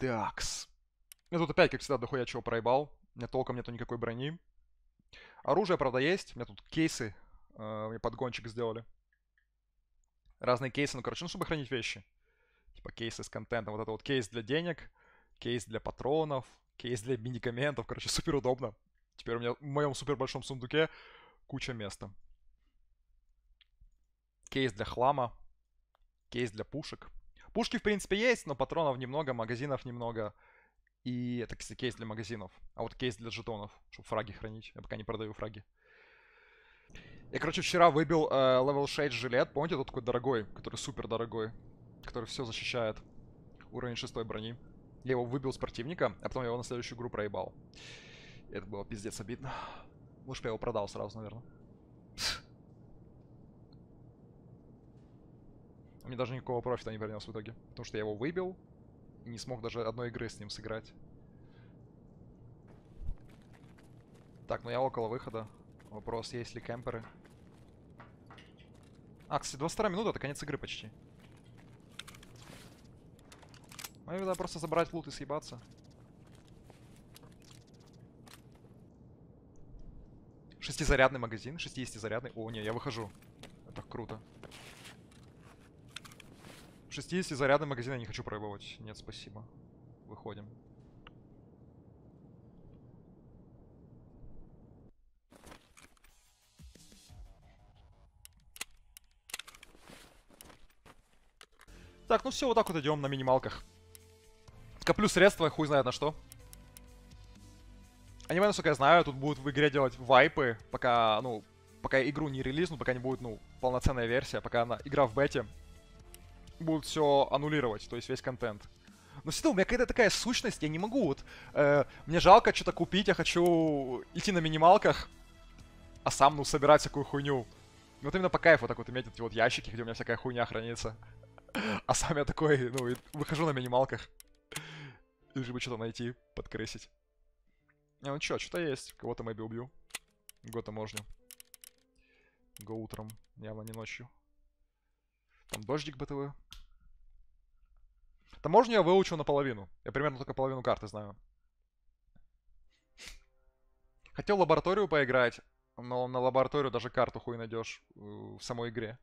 Такс. Я тут опять, как всегда, дохуя чего проебал. У меня толком нету никакой брони. Оружие, правда, есть. У меня тут кейсы. Э, мне подгончик сделали. Разные кейсы. Ну, короче, ну, чтобы хранить вещи. Типа кейсы с контентом. Вот это вот кейс для денег, кейс для патронов, кейс для медикаментов. Короче, супер удобно. Теперь у меня в моем супер большом сундуке куча места. Кейс для хлама. Кейс для пушек. Пушки, в принципе, есть, но патронов немного, магазинов немного. И это, кстати, кейс для магазинов. А вот кейс для жетонов, чтобы фраги хранить. Я пока не продаю фраги. Я, короче, вчера выбил э, Level 6 жилет. Помните, тот такой дорогой, который супер дорогой. Который все защищает. Уровень 6 брони. Я его выбил с противника, а потом я его на следующую игру проебал. Это было пиздец обидно. Лучше бы я его продал сразу, наверное. Мне даже никакого профита не принес в итоге. Потому что я его выбил, и не смог даже одной игры с ним сыграть. Так, ну я около выхода. Вопрос, есть ли кемперы? А, кстати, 22 минута, это конец игры почти. Моя вида просто забрать лут и съебаться. Шестизарядный магазин, 60-зарядный. О, не, я выхожу. Это круто. 60-зарядный магазин я не хочу пробовать. Нет, спасибо. Выходим. Так, ну все, вот так вот идем на минималках. Коплю средства, хуй знает на что. Аниме, насколько я знаю, тут будут в игре делать вайпы, пока, ну, пока игру не релизнут, пока не будет, ну, полноценная версия, пока она, игра в бете, будут все аннулировать, то есть весь контент. Но все у меня какая-то такая сущность, я не могу вот... Э, мне жалко что-то купить, я хочу идти на минималках, а сам, ну, собирать всякую хуйню. Вот именно по кайфу так вот иметь эти вот ящики, где у меня всякая хуйня хранится. А сам я такой, ну, выхожу на минималках. Лишь бы что-то найти, подкрысить. Не, ну чё, что-то есть. Кого-то мэби убью. Го таможню. Го утром, явно не ночью. Там дождик БТВ. Таможню я выучил наполовину. Я примерно только половину карты знаю. Хотел лабораторию поиграть, но на лабораторию даже карту хуй найдешь э, в самой игре.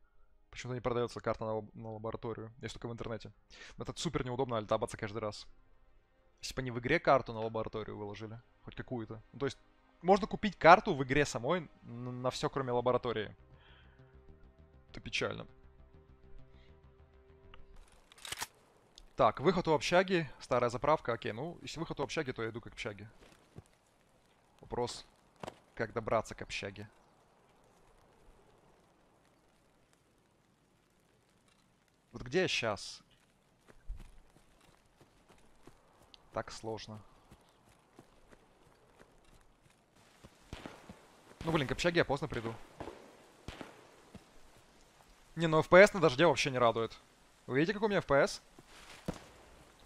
Почему-то не продается карта на, на лабораторию. Есть только в интернете. Но это супер неудобно альтабаться каждый раз. Если бы они в игре карту на лабораторию выложили. Хоть какую-то. Ну, то есть, можно купить карту в игре самой на все, кроме лаборатории. Это печально. Так, выход у общаги. Старая заправка. Окей, ну, если выход у общаги, то я иду к общаге. Вопрос, как добраться к общаге. Вот где я сейчас? Так сложно. Ну, блин, к общаге я поздно приду. Не, ну FPS на дожде вообще не радует. Вы видите, какой у меня FPS?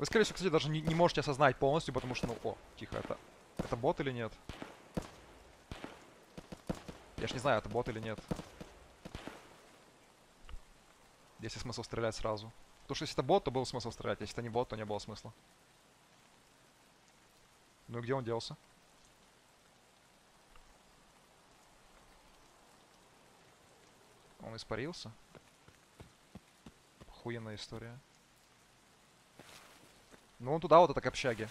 Вы, скорее всего, кстати, даже не, не можете осознать полностью, потому что, ну, о, тихо, это... Это бот или нет? Я ж не знаю, это бот или нет. Если смысл стрелять сразу. Потому что если это бот, то был смысл стрелять. Если это не бот, то не было смысла. Ну и где он делся? Он испарился? Охуенная история. Ну он туда вот это к общаге.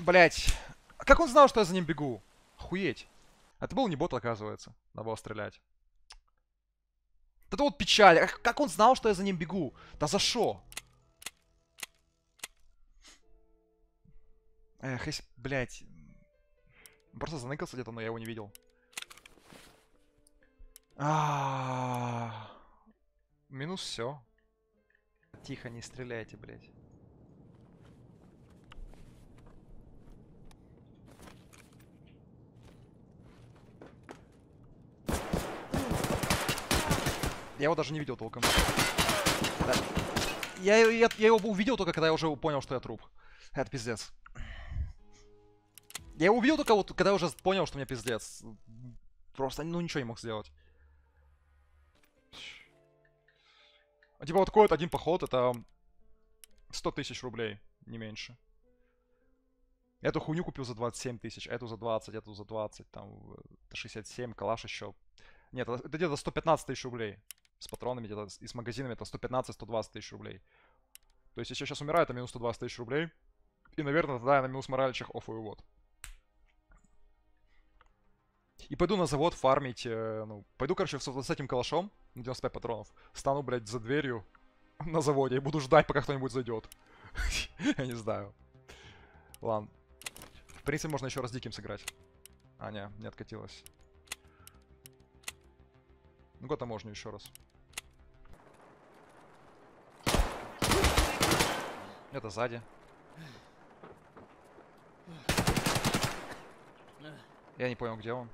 Блять. Как он знал, что я за ним бегу? Охуеть. Это был не бот, оказывается. Надо было стрелять. Это вот печаль. Как он знал, что я за ним бегу? Да за что? Эх, если, блядь. Просто заныкался где-то, но я его не видел. А. Минус все. Тихо, не стреляйте, блядь. Я его даже не видел толком. Да. Я, я, я его увидел только, когда я уже понял, что я труп. Это пиздец. Я его увидел только вот, когда я уже понял, что у меня пиздец. Просто, ну, ничего не мог сделать. Типа вот вот один поход, это 100 тысяч рублей, не меньше. Эту хуйню купил за 27 тысяч, эту за 20, эту за 20, там, э, это 67, калаш еще. Нет, это где-то 115 тысяч рублей. С патронами где-то и с магазинами это 115-120 тысяч рублей. То есть, если я сейчас умираю, это минус 120 тысяч рублей. И, наверное, тогда я на минус моральчах оффую вот. И пойду на завод фармить, э, ну, пойду, короче, с, этим калашом, на 95 патронов, стану, блядь, за дверью на заводе и буду ждать, пока кто-нибудь зайдет. Я не знаю. Ладно. В принципе, можно еще раз диким сыграть. А, не, не откатилось. Ну-ка можно еще раз. Это сзади. Я не понял, где он.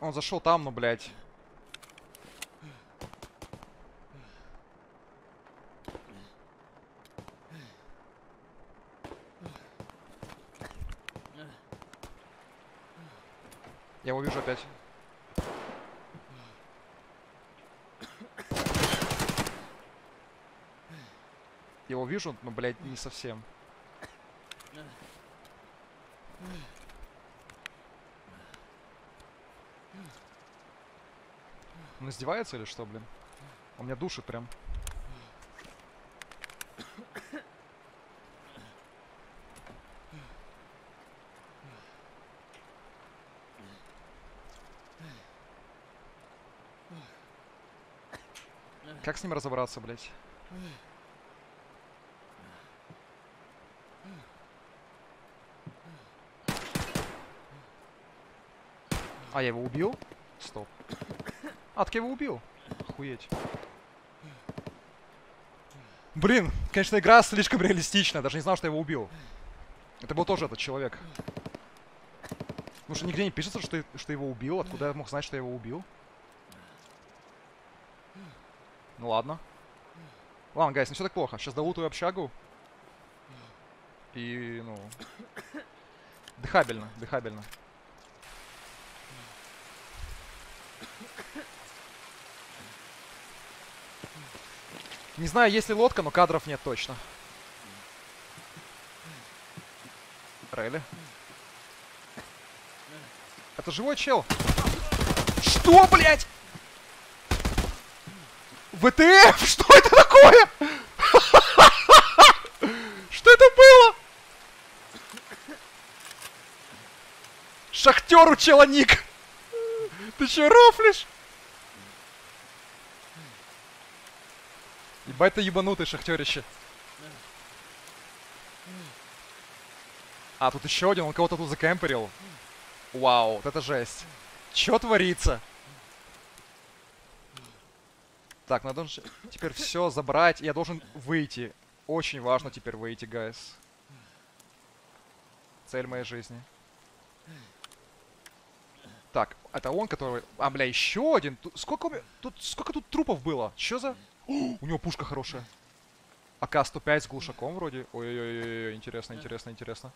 Он зашел там, ну, блядь. Я его вижу опять. Вижу, но, блядь, не совсем. Он издевается или что, блин? Он меня душит прям. Как с ним разобраться, блядь? А, я его убил? Стоп. А, так я его убил. Охуеть. Блин, конечно, игра слишком реалистичная. Даже не знал, что я его убил. Это был тоже этот человек. Потому что нигде не пишется, что, что его убил. Откуда я мог знать, что я его убил? Ну ладно. Ладно, гайс, не все так плохо. Сейчас долутаю общагу. И, ну... Дыхабельно, дыхабельно. Не знаю, есть ли лодка, но кадров нет точно. Рейли. Это живой чел. Что, блядь? ВТФ? Что это такое? Что это было? Шахтер у чела ник. Ты че рофлишь? Ебать ты ебанутый шахтерище. А, тут еще один, он кого-то тут закемперил. Вау, вот это жесть. Че творится? Так, надо теперь все забрать. Я должен выйти. Очень важно теперь выйти, гайс. Цель моей жизни. Так, это он, который... А, бля, еще один. Тут сколько, тут, сколько тут трупов было? Че за... У него пушка хорошая. АК-105 с глушаком вроде. Ой-ой-ой, интересно, интересно, интересно.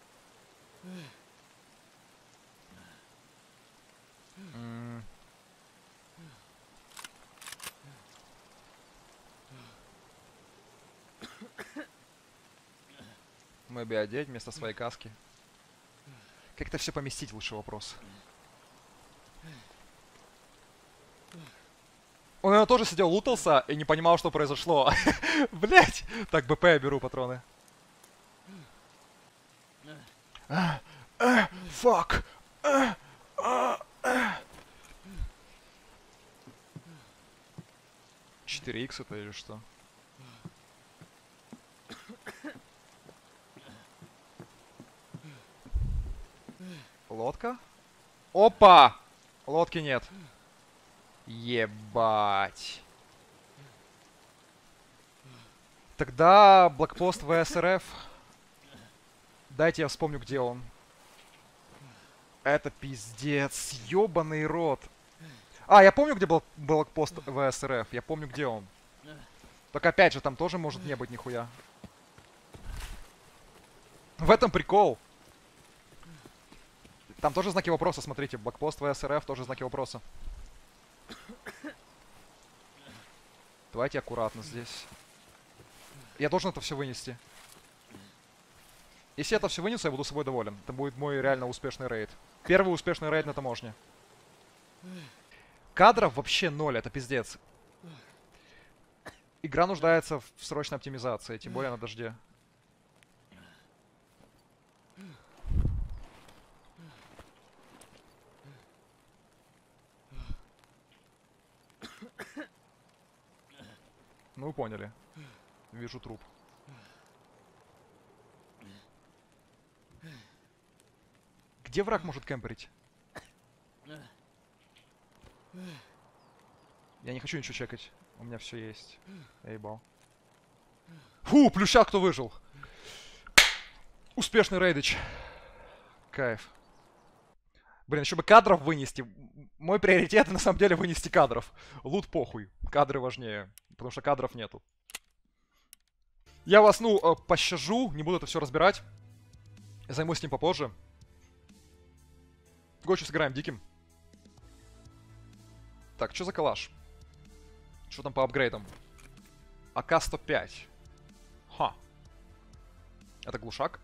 Мэби одеть вместо своей каски. Как это все поместить, лучший вопрос. Он, наверное, тоже сидел, лутался и не понимал, что произошло. Блять! Так, БП я беру патроны. Фак! 4 икс это или что? Лодка? Опа! Лодки нет. Ебать. Тогда блокпост ВСРФ. Дайте я вспомню, где он. Это пиздец. Ёбаный рот. А, я помню, где был блокпост ВСРФ. Я помню, где он. Только опять же, там тоже может не быть нихуя. В этом прикол. Там тоже знаки вопроса, смотрите. Блокпост ВСРФ тоже знаки вопроса. Давайте аккуратно здесь. Я должен это все вынести. Если я это все вынесу, я буду собой доволен. Это будет мой реально успешный рейд. Первый успешный рейд на таможне. Кадров вообще ноль, это пиздец. Игра нуждается в срочной оптимизации, тем более на дожде. Ну, вы поняли. Вижу труп. Где враг может кемперить? Я не хочу ничего чекать. У меня все есть. Эйбал. Фу, плюща кто выжил. Успешный рейдич. Кайф. Блин, еще бы кадров вынести. Мой приоритет на самом деле вынести кадров. Лут похуй. Кадры важнее. Потому что кадров нету. Я вас, ну, э, пощажу. Не буду это все разбирать. Займусь с ним попозже. Гочу сыграем диким. Так, что за калаш? Что там по апгрейдам? АК-105. Ха. Это глушак?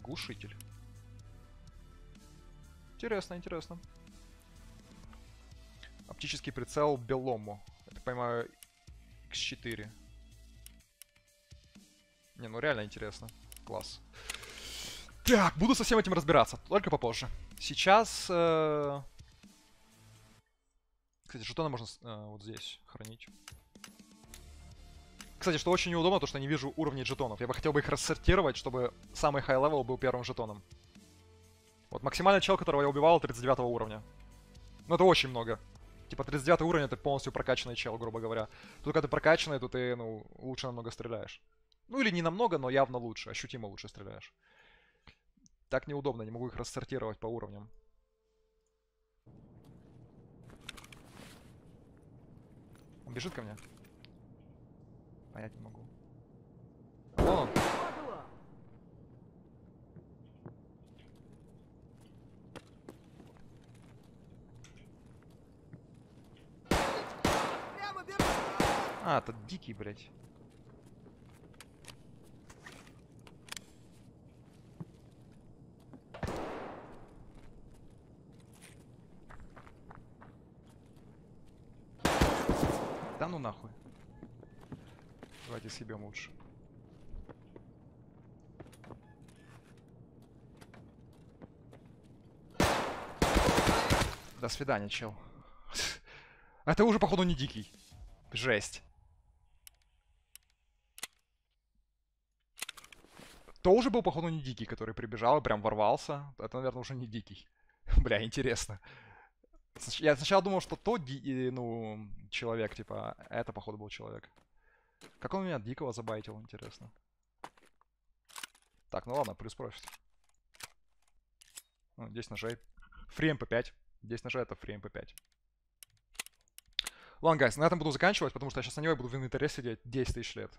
Глушитель. Интересно, интересно. Оптический прицел Белому. Так понимаю, X4. Не, ну реально интересно. Класс. Так, буду со всем этим разбираться, только попозже. Сейчас... Э... Кстати, жетоны можно э, вот здесь хранить. Кстати, что очень неудобно, то что я не вижу уровней жетонов. Я бы хотел бы их рассортировать, чтобы самый level был первым жетоном. Вот максимальный чел, которого я убивал, 39 уровня. Ну это очень много. Типа 39 уровень это полностью прокачанный чел, грубо говоря. Когда ты прокачанный, то ты, ну, лучше намного стреляешь. Ну или не намного, но явно лучше, ощутимо лучше стреляешь. Так неудобно, не могу их рассортировать по уровням. Он бежит ко мне? Понять не могу. Вон он. А, это дикий, блядь. Да ну нахуй. Давайте съебем лучше. До свидания, чел. Это уже, походу, не дикий. Жесть. То уже был, походу, не дикий, который прибежал и прям ворвался. Это, наверное, уже не дикий. Бля, интересно. Я сначала думал, что то, ну, человек, типа, это, походу, был человек. Как он меня дикого забайтил, интересно. Так, ну ладно, плюс профит. Ну, 10 ножей. Free MP5. 10 ножей это free MP5. Ладно, guys, на этом буду заканчивать, потому что я сейчас на него буду в инвентаре сидеть 10 тысяч лет.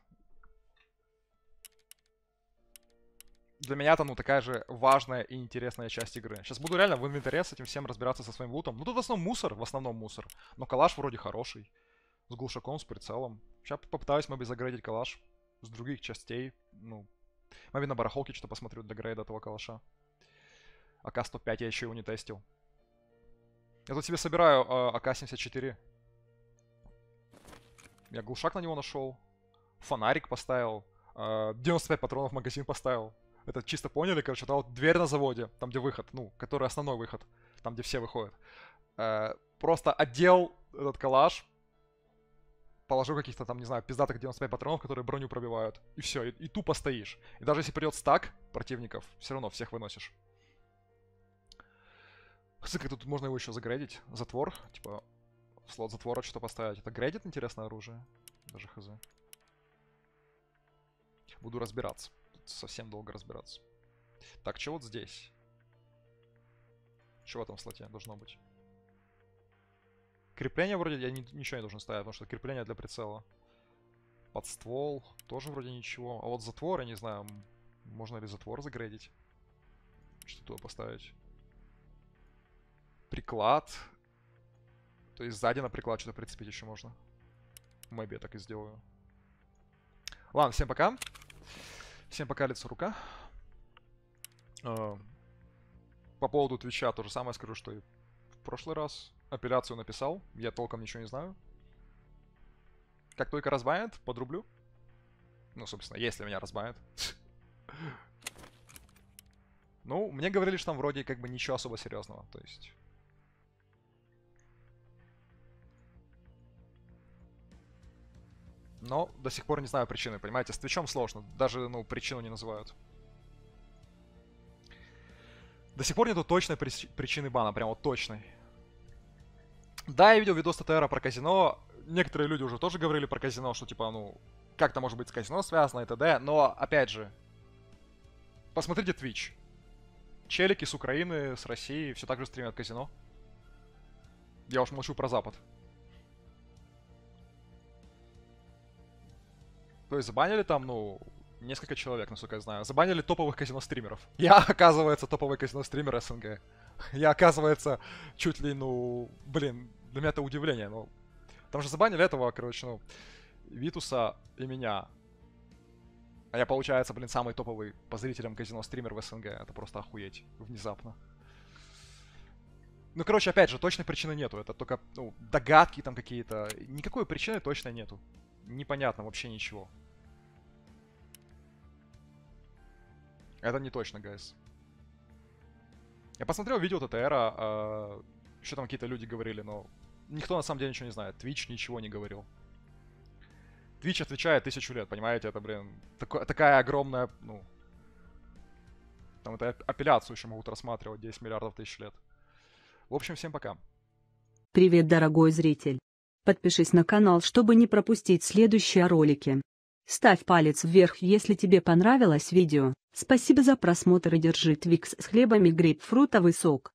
Для меня это, ну, такая же важная и интересная часть игры. Сейчас буду реально в инвентаре с этим всем разбираться со своим лутом. Ну, тут в основном мусор, в основном мусор. Но калаш вроде хороший. С глушаком, с прицелом. Сейчас попытаюсь maybe загрейдить калаш с других частей. Ну, моби на барахолке что-то посмотрю для грейда этого калаша. АК-105 я еще его не тестил. Я тут себе собираю э, АК-74. Я глушак на него нашел. Фонарик поставил. Э, 95 патронов в магазин поставил. Это чисто поняли, короче, это вот дверь на заводе, там где выход, ну, который основной выход, там где все выходят. Э, просто отдел этот калаш, положу каких-то там, не знаю, пиздатых 95 патронов, которые броню пробивают, и все, и, и тупо стоишь. И даже если придет стак противников, все равно всех выносишь. Смотри, тут можно его еще загрейдить. Затвор, типа, слот затвора что-то поставить. Это грейдит интересное оружие? Даже хз. Буду разбираться совсем долго разбираться. Так, что вот здесь? Что в этом слоте должно быть? Крепление вроде я ни, ничего не должен ставить, потому что крепление для прицела. Под ствол тоже вроде ничего. А вот затвор, я не знаю, Можно ли затвор загрейдить? Что туда поставить? Приклад. То есть сзади на приклад что-то прицепить еще можно. Maybe я так и сделаю. Ладно, всем пока. Всем пока, лицо рука. Uh, по поводу Твича то же самое скажу, что и в прошлый раз. Апелляцию написал, я толком ничего не знаю. Как только разбанят, подрублю. Ну, собственно, если меня разбанят. Ну, мне говорили, что там вроде как бы ничего особо серьезного, то есть... Но до сих пор не знаю причины, понимаете? С Твичом сложно, даже, ну, причину не называют. До сих пор нету точной причины бана, прям вот точной. Да, я видел видос ТТР про казино. Некоторые люди уже тоже говорили про казино, что типа, ну, как-то может быть с казино связано и т.д. Но, опять же, посмотрите Twitch. Челики с Украины, с России все так же стримят казино. Я уж молчу про Запад. То есть забанили там, ну, несколько человек, насколько я знаю. Забанили топовых казино-стримеров. Я, оказывается, топовый казино-стример СНГ. Я, оказывается, чуть ли, ну, блин, для меня это удивление, ну. Там же забанили этого, короче, ну, Витуса и меня. А я, получается, блин, самый топовый по зрителям казино-стример в СНГ. Это просто охуеть. Внезапно. Ну, короче, опять же, точной причины нету. Это только, ну, догадки там какие-то. Никакой причины точно нету. Непонятно вообще ничего. Это не точно, гайс. Я посмотрел видео ТТРа, э, еще там какие-то люди говорили, но никто на самом деле ничего не знает. Twitch ничего не говорил. Twitch отвечает тысячу лет, понимаете? Это, блин, тако, такая огромная, ну... Там это апелляцию еще могут рассматривать 10 миллиардов тысяч лет. В общем, всем пока. Привет, дорогой зритель. Подпишись на канал, чтобы не пропустить следующие ролики. Ставь палец вверх, если тебе понравилось видео. Спасибо за просмотр и держи Твикс с хлебами грейпфрутовый сок.